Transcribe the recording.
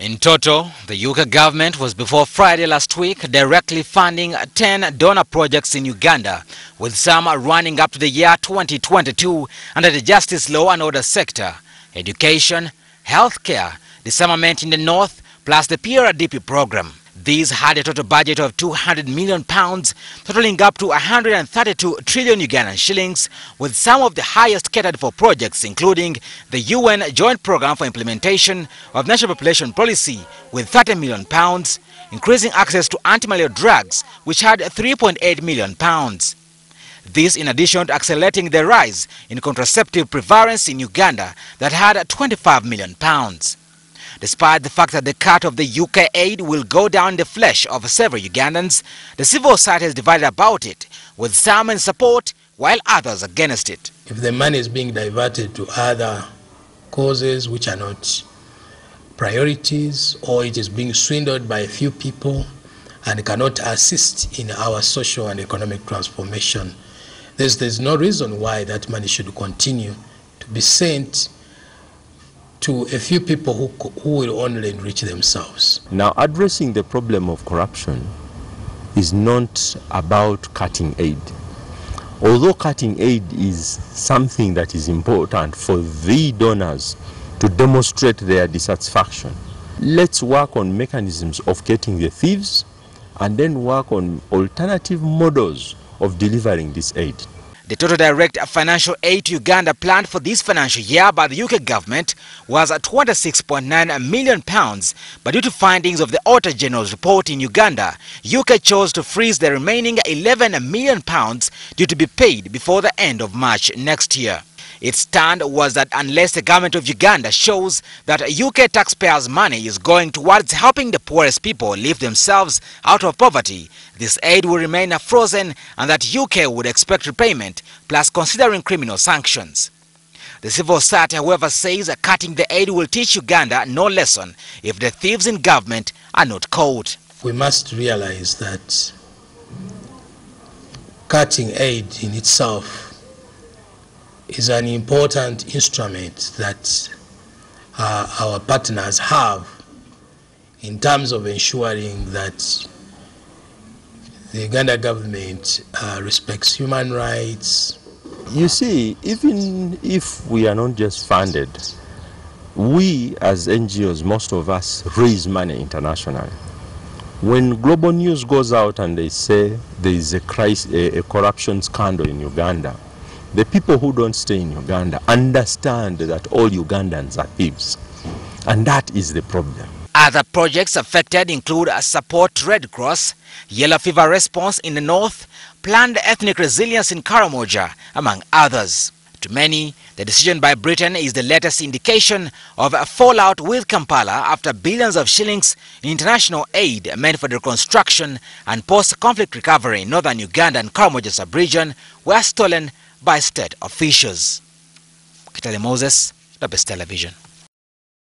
In total, the UK government was before Friday last week directly funding 10 donor projects in Uganda, with some running up to the year 2022 under the justice law and order sector, education, healthcare, disarmament in the north, plus the PRDP program. These had a total budget of 200 million pounds, totaling up to 132 trillion Ugandan shillings, with some of the highest catered for projects including the UN Joint Programme for Implementation of National Population Policy with 30 million pounds, increasing access to anti-malarial drugs which had 3.8 million pounds. This in addition to accelerating the rise in contraceptive prevalence in Uganda that had 25 million pounds. Despite the fact that the cut of the UK aid will go down the flesh of several Ugandans, the civil society is divided about it, with some in support while others against it. If the money is being diverted to other causes which are not priorities, or it is being swindled by a few people and cannot assist in our social and economic transformation, there's, there's no reason why that money should continue to be sent to a few people who, who will only enrich themselves. Now, addressing the problem of corruption is not about cutting aid. Although cutting aid is something that is important for the donors to demonstrate their dissatisfaction, let's work on mechanisms of getting the thieves and then work on alternative models of delivering this aid. The total direct financial aid to Uganda planned for this financial year by the UK government was at 26.9 million pounds, but due to findings of the Auditor General's report in Uganda, UK chose to freeze the remaining 11 million pounds due to be paid before the end of March next year. Its stand was that unless the government of Uganda shows that UK taxpayers' money is going towards helping the poorest people lift themselves out of poverty, this aid will remain frozen and that UK would expect repayment plus considering criminal sanctions. The civil society, however, says cutting the aid will teach Uganda no lesson if the thieves in government are not caught. We must realize that cutting aid in itself is an important instrument that uh, our partners have in terms of ensuring that the Uganda government uh, respects human rights. You see, even if we are not just funded, we as NGOs, most of us raise money internationally. When global news goes out and they say there is a, crisis, a, a corruption scandal in Uganda, the people who don't stay in Uganda understand that all Ugandans are thieves. And that is the problem. Other projects affected include a support Red Cross, yellow fever response in the north, planned ethnic resilience in Karamoja, among others. To many, the decision by Britain is the latest indication of a fallout with Kampala after billions of shillings in international aid meant for the reconstruction and post-conflict recovery in northern Uganda and Karamoja sub-region were stolen by state officials. Kitale Moses, Lopez Television.